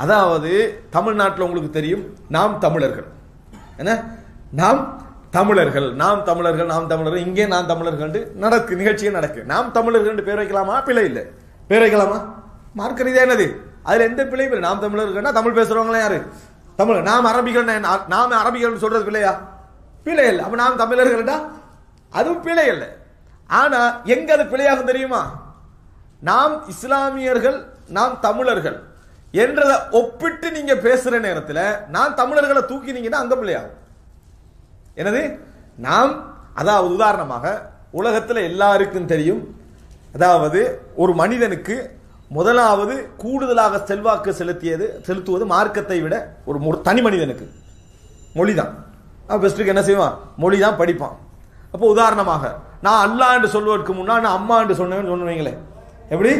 அதாவது தமிழ்நாட்டில் உங்களுக்கு தெரியும் நாம் தமிழர்கள். என்ன? நாம் தமிழர்கள். நாம் தமிழர்கள் நாம் தமிழர்கள். இங்கே நாம் தமிழர்கள் நடக்கு நிகழ்ச்சியே நடக்கு. நாம் தமிழர்கள் பேர் வைக்கலாமா? பிழை இல்லை. பேர் வைக்கலாமா? மார்க்க ரீதியா என்னது? அதுல எந்த பிழையும் இல்லை. நாம் தமிழர்கள்னா தமிழ் பேசுறவங்களா யாரு? தமிழ். நாம் அரபிகள் நாம் அரபிகள் சொல்றது பிழையா? பிழை இல்லை. அப்ப நாம் தமிழர்கள்டா அதுவும் பிழை இல்லை. ஆனா எங்க அது பிழையாகும் தெரியுமா? நாம் இஸ்லாமியர்கள் நாம் தமிழர்கள். என்றதை ஒப்பிட்டு நீங்க பேசுற நேரத்தில் நான் தமிழர்களை தூக்கினீங்கன்னா அங்க பிள்ளையாகும். எனது நாம் அதாவது உதாரணமாக உலகத்தில் எல்லாருக்கும் தெரியும். அதாவது ஒரு மனிதனுக்கு முதலாவது கூடுதலாக செல்வாக்கு செலுத்தியது செலுத்துவது மார்க்கத்தை விட ஒரு தனி மனிதனுக்கு. மொழிதான். தான் பெஸ்ட்டுக்கு என்ன செய்வான்? மொழி தான் படிப்பான். அப்போ உதாரணமாக நான் அல்லா என்று சொல்வதற்கு முன்னால் நான் அம்மா என்று சொன்னேன்னு சொன்னீங்களே. எப்படி?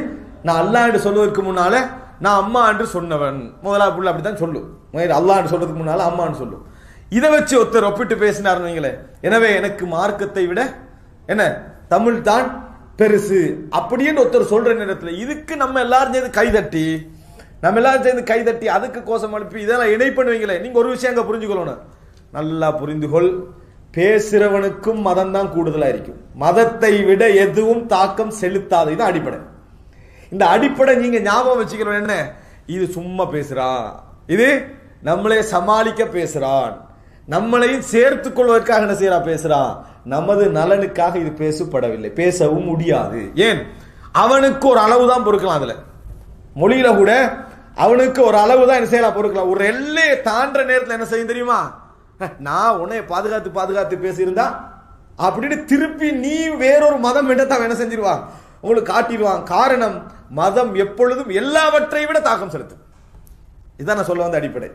நான் அல்லா என்று சொல்வதற்கு முன்னால நான் அம்மா என்று சொன்னவன். முதலாவது புள்ள அப்படித்தான் சொல்லும் முதல்ல அல்லா என்று சொல்றதுக்கு முன்னால அம்மான்னு சொல்லும் இதை வச்சு ஒருத்தர் ஒப்பிட்டு பேசினார் நீங்களே எனவே எனக்கு மார்க்கத்தை விட என்ன தமிழ் தான் பெருசு. அப்படின்னு ஒருத்தர் சொல்ற நேரத்தில் இதுக்கு நம்ம எல்லாரும் சேர்ந்து கைதட்டி நம்ம எல்லாரும் சேர்ந்து கைதட்டி அதுக்கு கோஷம் அனுப்பி இதெல்லாம் இணை பண்ணுவீங்களே. நீங்க ஒரு விஷயம் அங்கே புரிஞ்சுக்கொள்ளணும். நல்லா புரிந்துகொள். பேசுறவனுக்கும் மதம் தான் கூடுதலாக இருக்கும். மதத்தை விட எதுவும் தாக்கம் செலுத்தாது. தான் அடிப்படை. இந்த அடிப்படை நீங்க ஞாபகம் வச்சுக்கணும் என்ன? இது சும்மா பேசுறான். இது நம்மளே சமாளிக்க பேசுறான். நம்மளையும் சேர்த்து கொள்வதற்காக என்ன செய்யறா? பேசுறான். நமது நலனுக்காக இது பேசப்படவில்லை. பேசவும் முடியாது. ஏன்? அவனுக்கு ஒரு அளவு தான் பொறுக்கலாம் அதுல. மொழியில கூட அவனுக்கு ஒரு அளவு தான் என்ன செய்யலாம்? பொறுக்கலாம். ஒரு எல்லையை தாண்டுற நேரத்தில் என்ன செய்யும் தெரியுமா? நான் உன்னை பாதுகாத்து பாதுகாத்து பேசியிருந்தா அப்படின்னு திருப்பி நீ வேறொரு மதம் என்றதை என்ன செஞ்சிருவான்? உங்களுக்கு காட்டிடுவான். காரணம் மதம் எப்பொழுதும் எல்லாவற்றை விட தாக்கம் செலுத்தும். இதான் நான் சொல்ல வந்த அடிப்படை.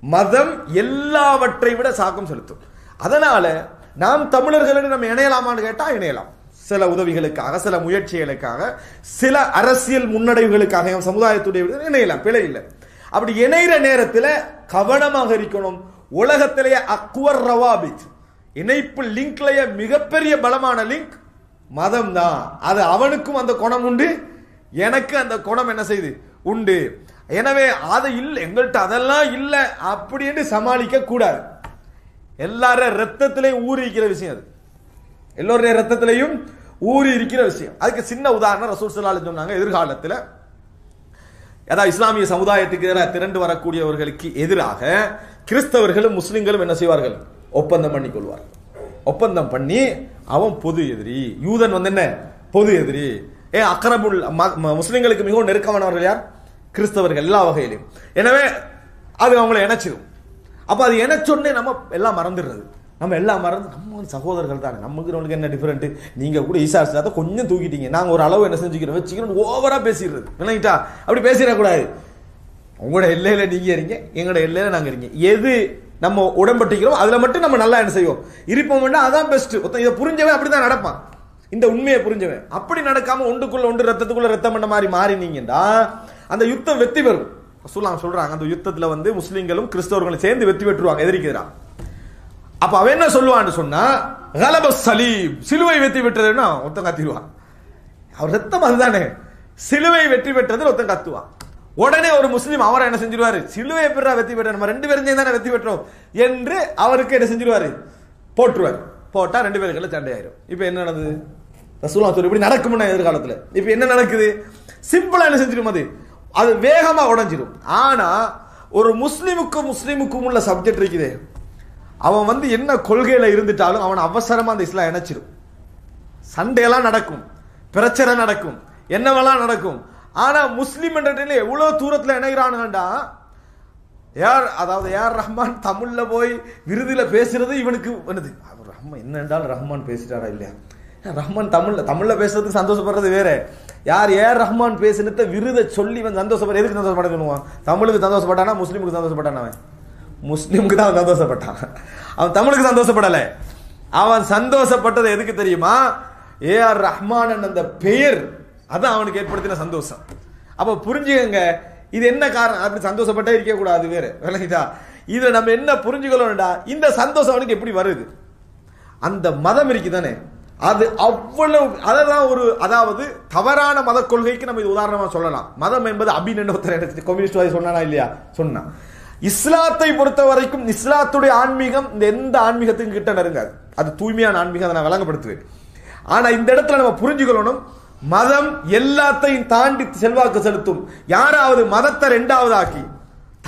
மதம் எல்லாவற்றை விட தாக்கம் செலுத்தும். அதனால நாம் தமிழர்கள் நம்ம இணையலாமான்னு கேட்டால் இணையலாம். சில உதவிகளுக்காக சில முயற்சிகளுக்காக சில அரசியல் முன்னடைவுகளுக்காக என் சமுதாயத்துடைய இணையலாம். பிழை இல்லை. அப்படி இணைகிற நேரத்தில் கவனமாக இருக்கணும். உலகத்திலேயே அக்வர் ரவாபித். இணைப்பு லிங்க்லயே மிகப்பெரிய பலமான லிங்க். மதம் தான் அது அவனுக்கும் அந்த குணம் உண்டு. எனக்கு அந்த குணம் என்ன செய்யுது உண்டு. எனவே அது இல்லை எங்கள்கிட்ட அதெல்லாம் இல்லை அப்படின்னு சமாளிக்க கூடாது. எல்லாரும் ரத்தத்திலையும் ஊறி இருக்கிற விஷயம் அது. எல்லோருடைய ரத்தத்திலையும் ஊறி இருக்கிற விஷயம். அதுக்கு சின்ன உதாரணம் ரசூல் ஸல்லல்லாஹு சொன்னாங்க எதிர்காலத்தில். அதாவது இஸ்லாமிய சமுதாயத்துக்கு எதிராக திரண்டு வரக்கூடியவர்களுக்கு எதிராக கிறிஸ்தவர்களும் முஸ்லிம்களும் என்ன செய்வார்கள்? ஒப்பந்தம் பண்ணி கொள்வார்கள். ஒப்பந்தம் பண்ணி அவன் பொது எதிரி. யூதன் வந்து என்ன? பொது எதிரி. ஏ அக்கரபுல் ம- முஸ்லிம்களுக்கு மிகவும் நெருக்கமானவர்கள் யார்? கிறிஸ்தவர்கள் எல்லா வகையிலையும் எனவே அது அவங்களை இணைச்சிடும் அப்போ அது இணைச்சோடனே நம்ம எல்லாம் மறந்துடுறது. நம்ம எல்லாம் மறந்து நம்ம சகோதரர்கள் தானே. நமக்கு நம்மளுக்கு என்ன டிஃப்ரெண்ட்டு நீங்கள் கூட ஈசா இஸ்லாத்தை கொஞ்சம் தூக்கிட்டீங்க. நாங்கள் ஒரு அளவு என்ன செஞ்சுக்கிறோம்? வச்சுக்கிறோம் ஓவராக பேசிடுறது. விளங்கிட்டா? அப்படி பேசிடக்கூடாது. உங்களோட எல்லையில் நீங்கள் இருங்க. எங்களோட எல்லையில் நாங்கள் இருங்க. எது நம்ம உடம்பட்டிக்கிறோம் அதில் மட்டும் நம்ம நல்லா என்ன செய்வோம்? இருப்போம். வேண்டாம் அதான் பெஸ்ட்டு இதை புரிஞ்சவன் அப்படிதான் நடப்பான். இந்த உண்மையை புரிஞ்சவன். அப்படி நடக்காம ஒன்றுக்குள்ள ஒன்று ரத்தத்துக்குள்ள ரத்தம் பண்ண மாதிரி மாறினீங்கன்னா அந்த யுத்தம் வெற்றி பெறும். ரசூலுல்லாஹ் சொல்றாங்க அந்த யுத்தத்துல வந்து முஸ்லீம்களும் கிறிஸ்தவர்களும் சேர்ந்து வெற்றி பெற்றுவாங்க எதிரிக்கு அப்ப அவன் என்ன சொல்லுவான்னு சொன்னா கலப சலீம். சிலுவை வெற்றி பெற்றதுன்னா ஒருத்தன் கத்திடுவான். அவர் ரத்தம் அதுதானே. சிலுவை வெற்றி பெற்றது ஒருத்தன் கத்துவான். உடனே ஒரு முஸ்லீம் அவரை என்ன செஞ்சிருவாரு? சிலுவை பெறா வெற்றி பெற்ற நம்ம ரெண்டு பேரும் தானே வெற்றி பெற்றோம். என்று அவருக்கு என்ன செஞ்சிருவாரு? போட்டுருவார் போட்டா ரெண்டு பேருக்குள்ள சண்டை ஆயிரும் இப்ப என்ன நடந்தது? ரசூலா சொல்லி இப்படி நடக்கும்னா எதிர்காலத்தில். இப்போ என்ன நடக்குது? சிம்பிளாக என்ன செஞ்சிடும் அது அது வேகமாக உடஞ்சிடும். ஆனால் ஒரு முஸ்லீமுக்கும் முஸ்லீமுக்கும் உள்ள சப்ஜெக்ட் இருக்குது. அவன் வந்து என்ன கொள்கையில் இருந்துட்டாலும் அவன் அவசரமாக அந்த இஸ்லாம் இணைச்சிடும் சண்டையெல்லாம் நடக்கும். பிரச்சனை நடக்கும். என்னவெல்லாம் நடக்கும்? ஆனால் முஸ்லீம் என்ற எவ்வளோ தூரத்தில் தூரத்துல இணைகிறானுங்கண்டா? யார் அதாவது ஏஆர் ரஹ்மான்? தமிழில் போய் விருதில் பேசுறது இவனுக்கு என்னது? அவர் ரஹ்மான் என்னென்றாலும் ரஹ்மான் பேசிட்டாரா இல்லையா? ரஹ்மான் தமிழ்ல தமிழ்ல பேசுறதுக்கு சந்தோஷப்படுறது வேற. யார் ஏர் ரஹ்மான் பேசினத்தை விருதை சொல்லி இவன் சந்தோஷப்படுற எதுக்கு சந்தோஷப்பட தமிழுக்கு சந்தோஷப்பட்டானா முஸ்லீமுக்கு சந்தோஷப்பட்டான் அவன்? முஸ்லீமுக்கு தான் அவன் சந்தோஷப்பட்டான். அவன் தமிழுக்கு சந்தோஷப்படலை. அவன் சந்தோஷப்பட்டது எதுக்கு தெரியுமா? ஏ ஆர் ரஹ்மான் அந்த பெயர் அதான் அவனுக்கு ஏற்படுத்தின சந்தோஷம். அப்போ புரிஞ்சுக்கங்க இது என்ன காரணம்? அப்படி சந்தோஷப்பட்டே இருக்க கூடாது வேற விளங்கிட்டா இதுல நம்ம என்ன புரிஞ்சுக்கணும்டா இந்த சந்தோஷம் அவனுக்கு எப்படி வருது? அந்த மதம் இருக்குதானே? அது அவ்வளவு அததான் ஒரு அதாவது தவறான மத கொள்கைக்கு நம்ம இது உதாரணமாக சொல்லலாம். மதம் என்பது அபின் ஒருத்தர் எடுத்து கம்யூனிஸ்ட் சொன்னானா இல்லையா? சொன்னா இஸ்லாத்தை பொறுத்த வரைக்கும் இஸ்லாத்துடைய ஆன்மீகம் இந்த எந்த ஆன்மீகத்துக்கும் கிட்ட நெருங்காது. அது தூய்மையான ஆன்மீகம் அதை நான் விளங்கப்படுத்துவேன். ஆனா இந்த இடத்துல நம்ம புரிஞ்சுக்கொள்ளணும் மதம் எல்லாத்தையும் தாண்டி செல்வாக்கு செலுத்தும். யாராவது மதத்தை ரெண்டாவது ஆக்கி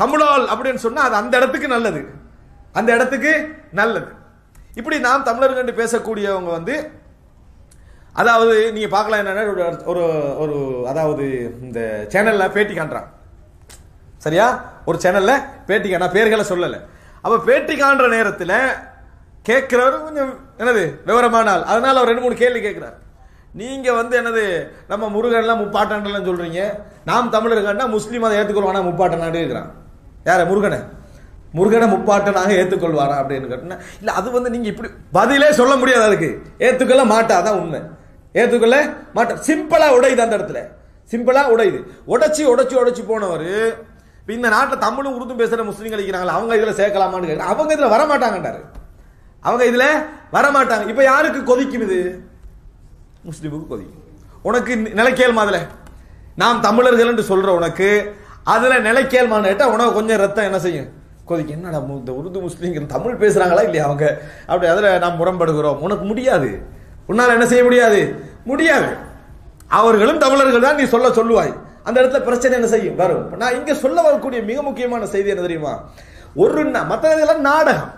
தமிழால் அப்படின்னு சொன்னா அது அந்த இடத்துக்கு நல்லது. அந்த இடத்துக்கு நல்லது. இப்படி நாம் தமிழர்கள் பேசக்கூடியவங்க வந்து அதாவது நீங்க பார்க்கலாம் என்னன்னா ஒரு ஒரு ஒரு அதாவது இந்த சேனல்ல பேட்டி காண்றான். சரியா? ஒரு சேனல்ல பேட்டி காண நான் பேர்களை சொல்லல. அப்ப பேட்டி காண்ற நேரத்துல கேட்கிறவர் கொஞ்சம் என்னது விவரமான ஆள். அதனால அவர் ரெண்டு மூணு கேள்வி கேட்கிறார். நீங்க வந்து என்னது நம்ம முருகன்லாம் முப்பாட்டன்லாம் சொல்றீங்க. நாம் தமிழர்கள்னா முஸ்லீம் அதை ஏற்றுக்கொள்வானா முப்பாட்டனாடு கேட்குறான். யார? முருகனை. முருகனை முப்பாட்டனாக ஏற்றுக்கொள்வாரா அப்படின்னு கேட்டா இல்லை அது வந்து நீங்க இப்படி பதிலே சொல்ல முடியாது அதுக்கு. ஏற்றுக்கொள்ள மாட்டா அதான் உண்மை. ஏற்றுக்கொள்ள மாட்டார் சிம்பிளா உடையுது அந்த இடத்துல. சிம்பிளா உடையுது. உடைச்சி உடைச்சி உடைச்சி போனவர் இப்போ இந்த நாட்டில் தமிழும் உருதும் பேசுகிற முஸ்லீம் இருக்கிறாங்களா? அவங்க இதில் சேர்க்கலாமான்னு கேட்குறாங்க அவங்க இதில் வரமாட்டாங்கன்றாரு. அவங்க இதில் வர மாட்டாங்க யாருக்கு கொதிக்கும் இது? முஸ்லீமுக்கு கொதிக்கும். உனக்கு நிலைக்கேள்மா அதில் நாம் தமிழர்கள் என்று சொல்கிற உனக்கு அதில் நிலைக்கேள்மான்னு கேட்டால் உனக்கு கொஞ்சம் ரத்தம் என்ன செய்யும்? கொதிக்க என்னடா மு- இந்த உருது முஸ்லீம்கள் தமிழ் பேசுகிறாங்களா இல்லையா அவங்க? அப்படி அதில் நாம் முரண்படுகிறோம். உனக்கு முடியாது. உன்னால் என்ன செய்ய முடியாது? முடியாது. அவர்களும் தமிழர்கள் தான் நீ சொல்ல சொல்லுவாய். அந்த இடத்துல பிரச்சனை என்ன செய்யும்? வரும். நான் இங்கே சொல்ல வரக்கூடிய மிக முக்கியமான செய்தி என்ன தெரியுமா? ஒரு மற்ற இதெல்லாம் நாடகம்.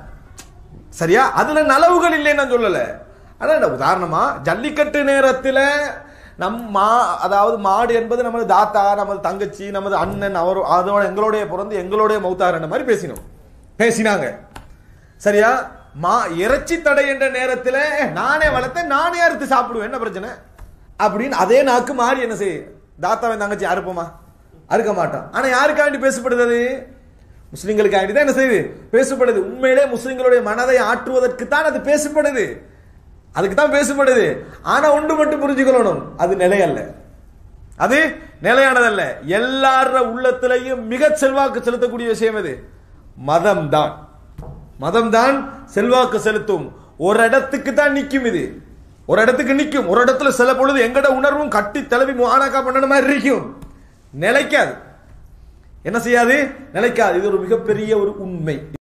சரியா? அதுல நலவுகள் இல்லைன்னு நான் சொல்லலை. ஆனால் இந்த உதாரணமா ஜல்லிக்கட்டு நேரத்தில் நம் மா அதாவது மாடு என்பது நமது தாத்தா நமது தங்கச்சி நமது அண்ணன் அவர் அதோட எங்களுடைய பிறந்து எங்களுடைய மௌத்தாரன் மாதிரி பேசினோம். பேசினாங்க. சரியா? மா இறைச்சி தடை என்ற நேரத்தில் நானே வளர்த்தேன் நானே அறுத்து சாப்பிடுவேன். என்ன பிரச்சனை? அப்படின்னு அதே நாக்கு மாறி என்ன செய்ய தாத்தாவை தங்கச்சி அறுப்போமா? அறுக்க மாட்டான். ஆனால் யாருக்காண்டி பேசப்படுது முஸ்லீம்களுக்காண்டி தான் என்ன செய்யுது? பேசப்படுது. உண்மையிலே முஸ்லீம்களுடைய மனதை ஆற்றுவதற்கு தான் அது பேசப்படுது. அதுக்கு தான் பேசப்படுது. ஆனா ஒன்று மட்டும் புரிஞ்சுக்கணும் அது நிலையல்ல. அது நிலையானதல்ல. எல்லார உள்ளத்திலையும் மிக செல்வாக்கு செலுத்தக்கூடிய விஷயம் அது மதம் தான் மதம் தான் செல்வாக்கு செலுத்தும். ஒரு இடத்துக்கு தான் நிக்கும் இது. ஒரு இடத்துக்கு நிக்கும் ஒரு இடத்துல சில பொழுது எங்கட உணர்வும் கட்டி தலவி முகானாக்கா பண்ணன மாதிரி இருக்கும். நிலைக்காது. என்ன செய்யாது? நிலைக்காது. இது ஒரு மிகப்பெரிய ஒரு உண்மை.